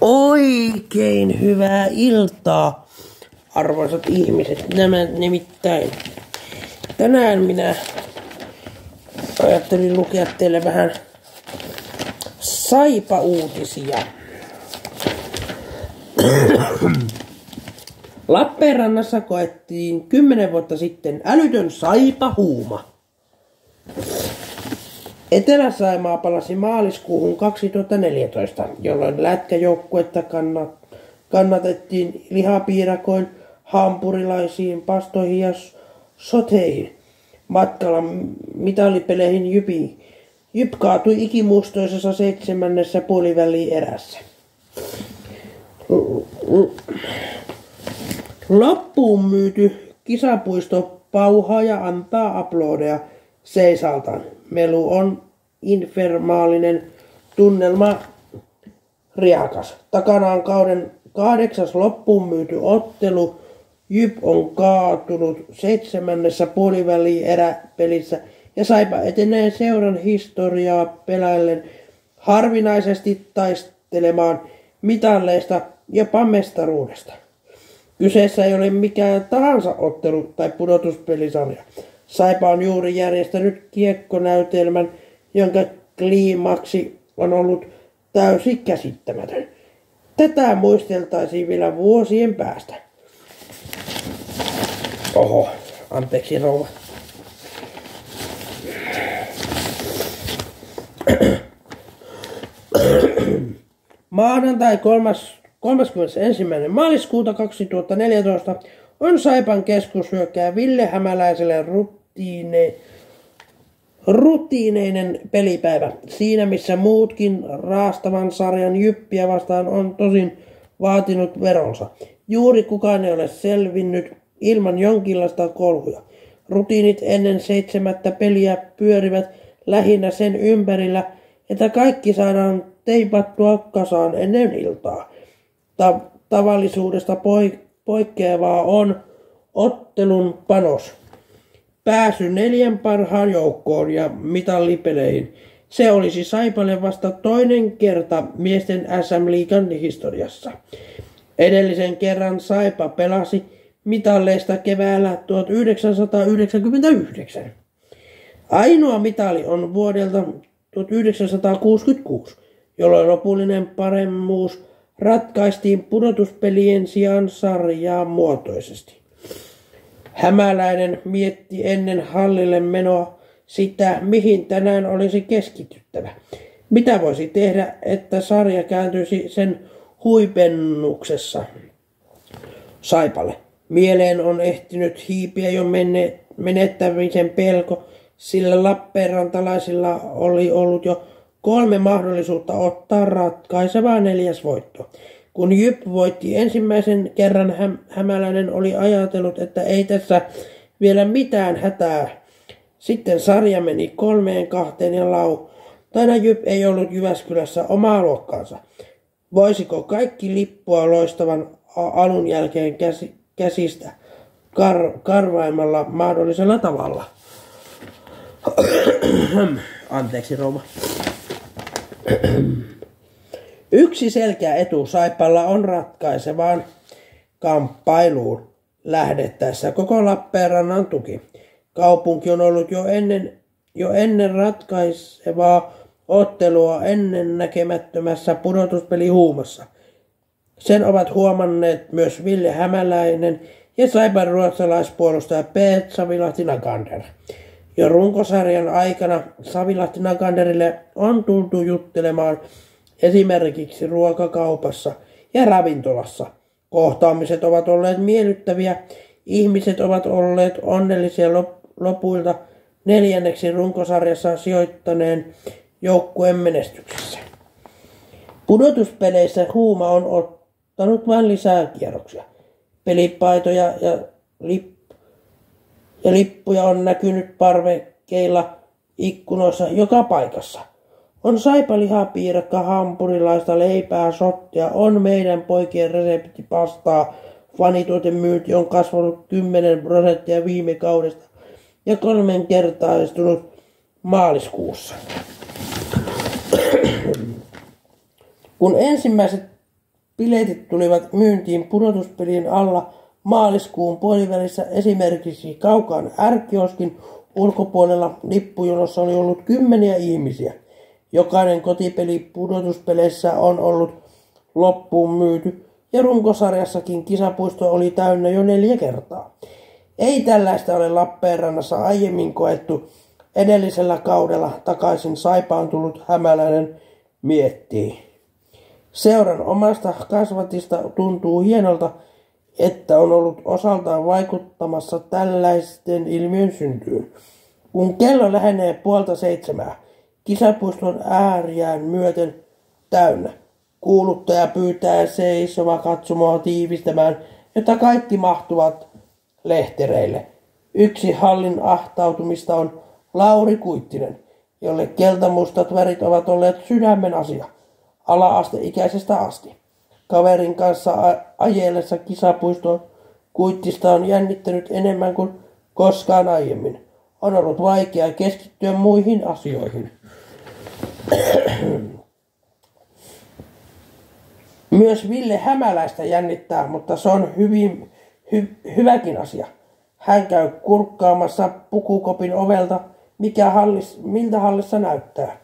Oikein hyvää iltaa, arvoisat ihmiset. Nämä nimittäin. Tänään minä ajattelin lukea teille vähän saipa-uutisia. Lappeenrannassa koettiin 10 vuotta sitten älytön saipa-huuma. Etelä-Saimaa palasi maaliskuuhun 2014, jolloin lätkäjoukkuetta kannatettiin lihapiirakoin, hampurilaisiin, pastoihin ja soteihin. Matkalla mitalipeleihin Jypi. Jyp kaatui ikimustoisessa seitsemännessä puoliväliin erässä. Loppuun myyty kisapuisto pauhaa ja antaa aplodeja seisaltaan. Melu on infernaalinen tunnelma riakas. Takana on kauden kahdeksas loppuun myyty ottelu. Jyp on kaatunut seitsemännessä puoliväliin eräpelissä ja Saipa etenee seuran historiaa pelaillen harvinaisesti taistelemaan mitalleista jopa mestaruudesta. Kyseessä ei ole mikään tahansa ottelu tai pudotuspelisarja. Saipa on juuri järjestänyt kiekkonäytelmän, jonka kliimaksi on ollut täysin käsittämätön. Tätä muisteltaisiin vielä vuosien päästä. Oho, anteeksi rouva. Maanantai 31. maaliskuuta 2014 on Saipan keskushyökkää Ville Hämäläiselle rutiine, rutiineinen pelipäivä. Siinä missä muutkin raastavan sarjan jyppiä vastaan on tosin vaatinut veronsa. Juuri kukaan ei ole selvinnyt ilman jonkinlaista kolhuja. Rutiinit ennen seitsemättä peliä pyörivät lähinnä sen ympärillä, että kaikki saadaan teipattua kasaan ennen iltaa. Ta- tavallisuudesta poik- poikkeavaa on ottelun panos. Pääsy neljän parhaan joukkoon ja mitallipeleihin. Se olisi Saipalle vasta toinen kerta miesten SM-liigan historiassa. Edellisen kerran Saipa pelasi mitalleista keväällä 1999. Ainoa mitali on vuodelta 1966, jolloin lopullinen paremmuus ratkaistiin pudotuspelien sijaan sarjaa muotoisesti. Hämäläinen mietti ennen hallille menoa sitä, mihin tänään olisi keskityttävä. Mitä voisi tehdä, että sarja kääntyisi sen huipennuksessa Saipalle. Mieleen on ehtinyt hiipiä jo menettämisen pelko, sillä Lappeenrantalaisilla oli ollut jo kolme mahdollisuutta ottaa ratkaiseva neljäs voitto. Kun Jyp voitti ensimmäisen kerran, häm- Hämäläinen oli ajatellut, että ei tässä vielä mitään hätää. Sitten sarja meni kolmeen kahteen ja lau. Taina Jyp ei ollut Jyväskylässä omaa luokkaansa. Voisiko kaikki lippua loistavan alun jälkeen käsi- käsistä kar- karvaimalla mahdollisella tavalla? Anteeksi, rouva. Yksi selkeä etu Saipalla on ratkaisevaan kamppailuun lähdettäessä koko Lappeenrannan tuki. Kaupunki on ollut jo ennen, jo ennen ratkaisevaa ottelua ennen näkemättömässä pudotuspelihuumassa. Sen ovat huomanneet myös Ville Hämäläinen ja Saipan ruotsalaispuolustaja Pet Savilahti Nakander. Jo runkosarjan aikana Savilahti Nakanderille on tultu juttelemaan esimerkiksi ruokakaupassa ja ravintolassa. Kohtaamiset ovat olleet miellyttäviä, ihmiset ovat olleet onnellisia lopuilta neljänneksi runkosarjassa sijoittaneen joukkueen menestyksessä. Pudotuspeleissä huuma on ottanut vain lisää kierroksia. Pelipaitoja ja, lip- ja lippuja on näkynyt parvekkeilla ikkunoissa joka paikassa – on saipalihapiirakka, hampurilaista, leipää, sottia, on meidän poikien resepti pastaa. Fanituotemyynti on kasvanut 10 prosenttia viime kaudesta ja kolmen kertaistunut maaliskuussa. Kun ensimmäiset Biletit tulivat myyntiin pudotuspelien alla maaliskuun puolivälissä esimerkiksi kaukaan ärkioskin ulkopuolella lippujonossa oli ollut kymmeniä ihmisiä. Jokainen kotipeli pudotuspeleissä on ollut loppuun myyty ja runkosarjassakin kisapuisto oli täynnä jo neljä kertaa. Ei tällaista ole Lappeenrannassa aiemmin koettu. Edellisellä kaudella takaisin Saipaan tullut hämäläinen miettii. Seuran omasta kasvatista tuntuu hienolta, että on ollut osaltaan vaikuttamassa tällaisten ilmiön syntyyn. Kun kello lähenee puolta seitsemää, kisapuiston ääriään myöten täynnä. Kuuluttaja pyytää seisova katsomoa tiivistämään, jotta kaikki mahtuvat lehtereille. Yksi hallin ahtautumista on Lauri Kuittinen, jolle keltamustat värit ovat olleet sydämen asia, ala-asteikäisestä asti. Kaverin kanssa ajellessa kisapuistoon Kuittista on jännittänyt enemmän kuin koskaan aiemmin. On ollut vaikea keskittyä muihin asioihin. Myös Ville Hämäläistä jännittää, mutta se on hyvin, hy, hyväkin asia. Hän käy kurkkaamassa pukukopin ovelta, mikä hallis, miltä hallissa näyttää.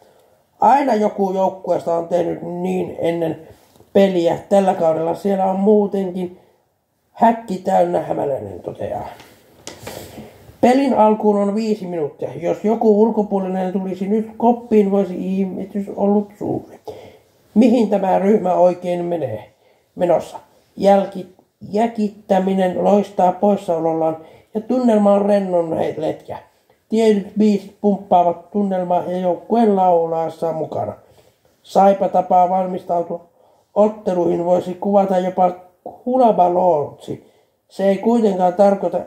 Aina joku joukkueesta on tehnyt niin ennen peliä. Tällä kaudella siellä on muutenkin häkki täynnä hämäläinen toteaa. Pelin alkuun on viisi minuuttia. Jos joku ulkopuolinen tulisi nyt koppiin, voisi ihmetys ollut suuri. Mihin tämä ryhmä oikein menee? Menossa. Jälki, jäkittäminen loistaa poissaolollaan ja tunnelma on rennon letkä. Tietyt biisit pumppaavat tunnelmaa ja joukkueen laulaessa mukana. Saipa tapaa valmistautua otteluihin voisi kuvata jopa hulabalootsi. Se ei kuitenkaan tarkoita,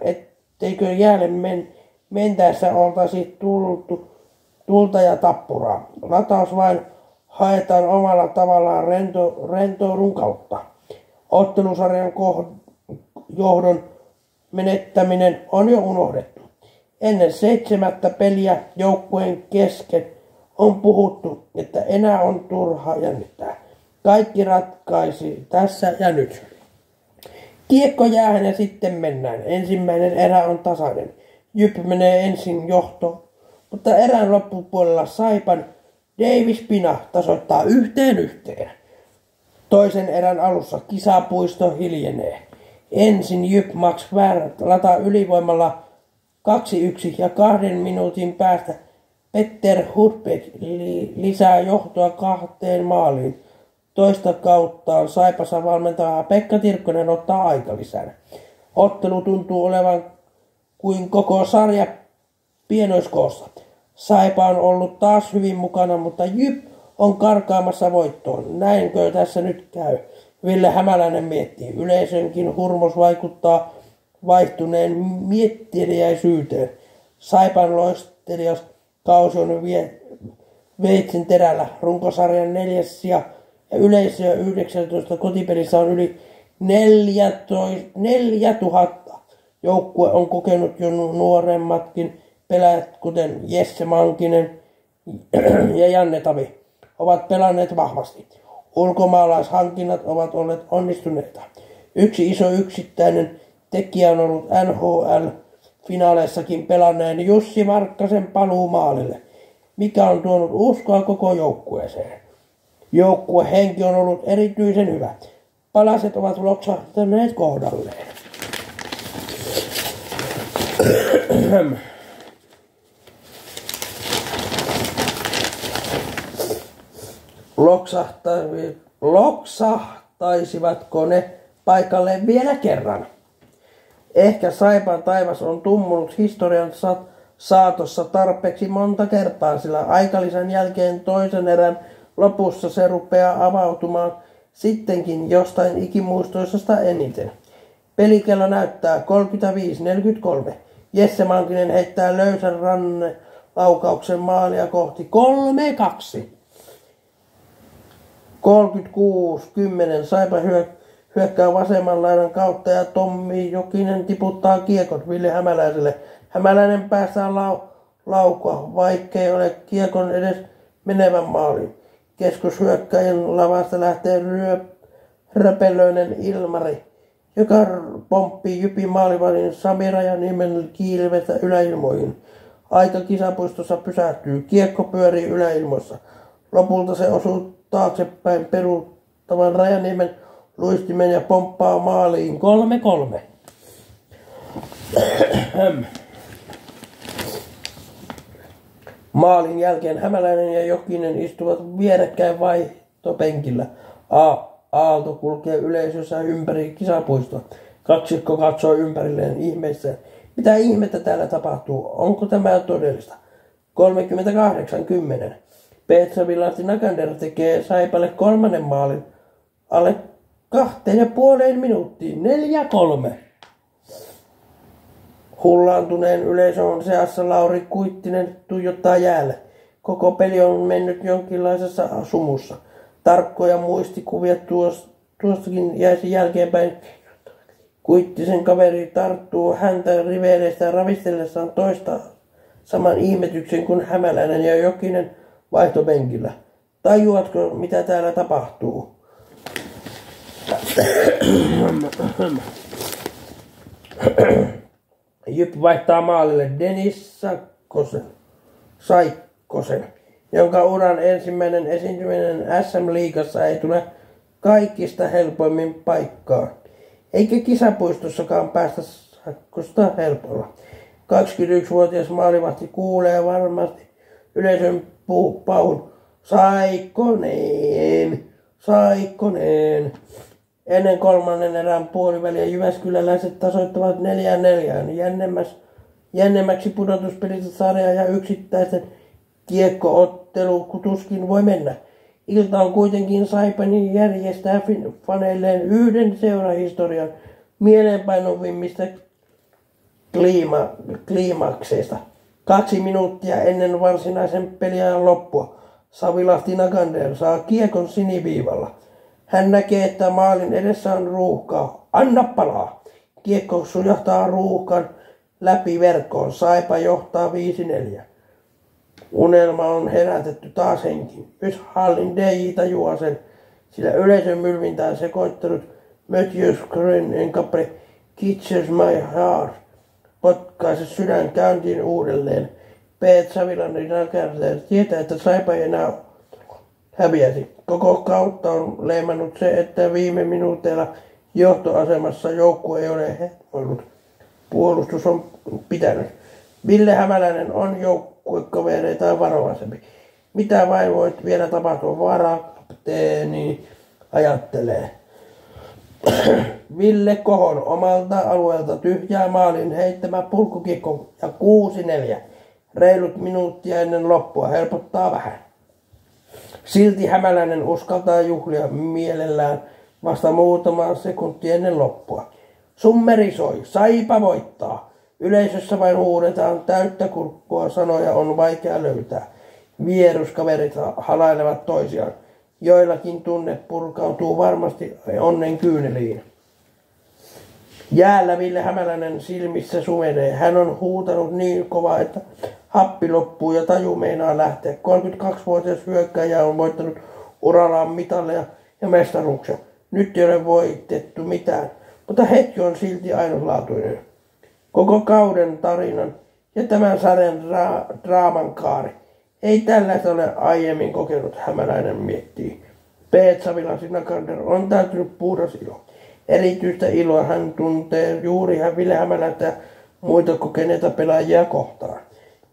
etteikö jäälle men, mentäessä oltaisi tultu, tulta ja tappuraa. Lataus vain haetaan omalla tavallaan rento, rentoudun kautta. Ottelusarjan johdon menettäminen on jo unohdettu. Ennen seitsemättä peliä joukkueen kesken on puhuttu, että enää on turha jännittää. Kaikki ratkaisi tässä ja nyt. Kiekko jäähän ja sitten mennään. Ensimmäinen erä on tasainen. Jyp menee ensin johto, mutta erän loppupuolella Saipan Davis Pina tasoittaa yhteen yhteen. Toisen erän alussa kisapuisto hiljenee. Ensin Jyp Max Väärät lataa ylivoimalla 2-1 ja kahden minuutin päästä Petter Hudbeck lisää johtoa kahteen maaliin. Toista kauttaan Saipassa valmentaa Pekka Tirkkonen ottaa aikalisän. Ottelu tuntuu olevan kuin koko sarja pienoiskoossa. Saipa on ollut taas hyvin mukana, mutta Jyp on karkaamassa voittoon. Näinkö tässä nyt käy? Ville Hämäläinen miettii. Yleisönkin hurmos vaikuttaa vaihtuneen mietteliäisyyteen. Saipan loistelias kausi on vie, veitsin terällä. Runkosarjan neljäs ja yleisöä 19 kotipelissä on yli 14, 4000. Joukkue on kokenut jo nuoremmatkin pelaajat, kuten Jesse Mankinen ja Janne Tavi, ovat pelanneet vahvasti. Ulkomaalaishankinnat ovat olleet onnistuneita. Yksi iso yksittäinen tekijä on ollut NHL-finaaleissakin pelanneen Jussi Markkasen paluu maalille, mikä on tuonut uskoa koko joukkueeseen. Joukkue henki on ollut erityisen hyvä. Palaset ovat loksahtaneet kohdalleen. loksahtaisivatko ne paikalle vielä kerran? Ehkä Saipan taivas on tummunut historian saatossa tarpeeksi monta kertaa, sillä aikalisän jälkeen toisen erän Lopussa se rupeaa avautumaan sittenkin jostain ikimuistoisesta eniten. Pelikello näyttää 35-43. Jesse Mankinen heittää löysän ranne laukauksen maalia kohti 3-2. 36-10 Saipa hyökkää vasemman laidan kautta ja Tommi Jokinen tiputtaa kiekot Ville Hämäläiselle. Hämäläinen päästää lau- laukua, vaikkei ole kiekon edes menevän maaliin. Keskushyökkäjän lavasta lähtee ryö, röpelöinen Ilmari, joka pomppii Jypi maalivallin Samira ja nimen kiilvestä yläilmoihin. Aito kisapuistossa pysähtyy, kiekko pyörii yläilmoissa. Lopulta se osuu taaksepäin peruuttavan Rajaniemen luistimen ja pomppaa maaliin 3-3. Maalin jälkeen Hämäläinen ja Jokinen istuvat vierekkäin vaihtopenkillä. A. Aalto kulkee yleisössä ympäri kisapuistoa. Kaksikko katsoo ympärilleen ihmeessä. Mitä ihmettä täällä tapahtuu? Onko tämä todellista? 38-10. Petsa Villasti Nakander tekee Saipalle kolmannen maalin alle kahteen ja puoleen minuuttiin. Neljä kolme. Hullaantuneen yleisön seassa Lauri Kuittinen tuijottaa jäälle. Koko peli on mennyt jonkinlaisessa sumussa. Tarkkoja muistikuvia tuostakin jäisi jälkeenpäin. Kuittisen kaveri tarttuu häntä riveleistä ravistellessaan toista saman ihmetyksen kuin Hämäläinen ja Jokinen vaihtopenkillä. Tajuatko, mitä täällä tapahtuu? Jyp vaihtaa maalille Denis Sakkosen, Saikkosen, jonka uran ensimmäinen esiintyminen SM-liigassa ei tule kaikista helpoimmin paikkaan. Eikä kisapuistossakaan päästä Sakkosta helpolla. 21-vuotias maalivahti kuulee varmasti yleisön paun. Saikkonen, Saikkonen. Ennen kolmannen erään puoliväliä Jyväskyläläiset tasoittavat neljään neljään. Jännemmäs, jännemmäksi pudotuspelit sarja ja yksittäisten kiekkoottelu kutuskin voi mennä. Ilta on kuitenkin Saipani järjestää faneilleen yhden seurahistorian mielenpainovimmista kliima, kliimakseista. Kaksi minuuttia ennen varsinaisen peliajan loppua Savilahti Nagander saa kiekon siniviivalla. Hän näkee, että maalin edessä on ruuhkaa. Anna palaa! Kiekko sujahtaa ruuhkan läpi verkkoon. Saipa johtaa 5-4. Unelma on herätetty taas henkiin. Myös hallin DJ tajuaa sen, sillä yleisön mylvintään sekoittanut Matthew Screen kappale Kitchers My Heart potkaise sydän käyntiin uudelleen. Peet Savilainen tietää, että Saipa ei enää häviäisi. Koko kautta on leimannut se, että viime minuuteilla johtoasemassa joukkue ei ole hehmoillut. Puolustus on pitänyt. Ville Hämäläinen on joukkuekavereita varovaisempi. Mitä vain voit vielä tapahtua, varakapteeni ajattelee. Ville Kohon omalta alueelta tyhjää maalin heittämä pulkkukikko ja 6-4. Reilut minuuttia ennen loppua helpottaa vähän. Silti hämäläinen uskaltaa juhlia mielellään vasta muutama sekunti ennen loppua. Summeri soi, saipa voittaa. Yleisössä vain huudetaan täyttä kurkkua, sanoja on vaikea löytää. Vieruskaverit halailevat toisiaan. Joillakin tunne purkautuu varmasti onnen kyyneliin. Jäällä Ville Hämäläinen silmissä sumenee. Hän on huutanut niin kovaa, että happi loppuu ja taju meinaa lähteä. 32-vuotias hyökkäjä on voittanut urallaan mitalleja ja mestaruuksia. Nyt ei ole voitettu mitään, mutta hetki on silti ainutlaatuinen. Koko kauden tarinan ja tämän sarjan dra- draaman kaari. Ei tällaista ole aiemmin kokenut, hämäläinen miettii. Peet Nakander on täytynyt puhdas ilo. Erityistä iloa hän tuntee juuri hän Ville Hämäläistä muita kokeneita pelaajia kohtaan,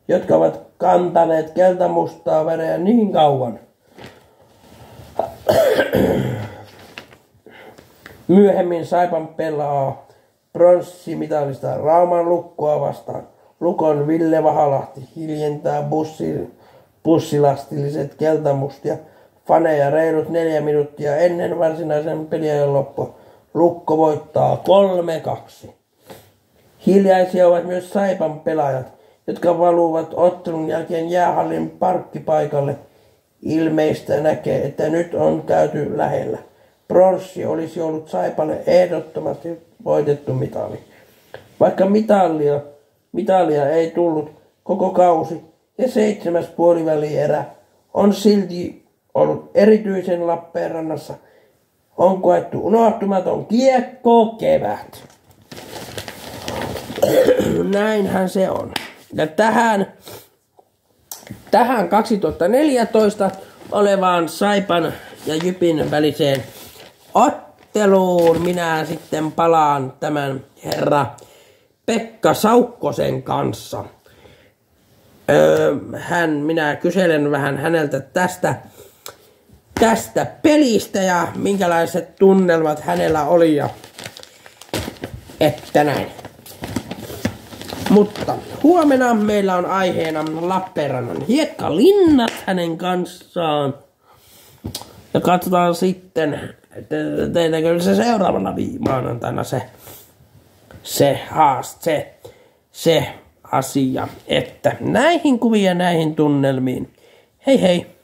jotka ovat kantaneet keltamustaa värejä niin kauan. Myöhemmin Saipan pelaa pronssimitalista Rauman lukkoa vastaan. Lukon Ville Vahalahti hiljentää bussi, bussilastilliset keltamustia faneja reilut neljä minuuttia ennen varsinaisen peliajan loppua. Lukko voittaa 3-2. Hiljaisia ovat myös Saipan pelaajat, jotka valuvat ottelun jälkeen jäähallin parkkipaikalle. Ilmeistä näkee, että nyt on käyty lähellä. Pronssi olisi ollut Saipalle ehdottomasti voitettu mitali. Vaikka mitalia, mitalia ei tullut koko kausi ja seitsemäs puoliväli erä on silti ollut erityisen Lappeenrannassa on koettu unohtumaton kiekko kevät. Näinhän se on. Ja tähän, tähän 2014 olevaan Saipan ja Jypin väliseen otteluun minä sitten palaan tämän herra Pekka Saukkosen kanssa. Öö, hän, minä kyselen vähän häneltä tästä, tästä pelistä ja minkälaiset tunnelmat hänellä oli ja että näin. Mutta huomenna meillä on aiheena Lappeenrannan hiekkalinnat hänen kanssaan. Ja katsotaan sitten, että teetäänkö se seuraavana maanantaina se, se haast, se, se asia, että näihin kuvia näihin tunnelmiin. Hei hei!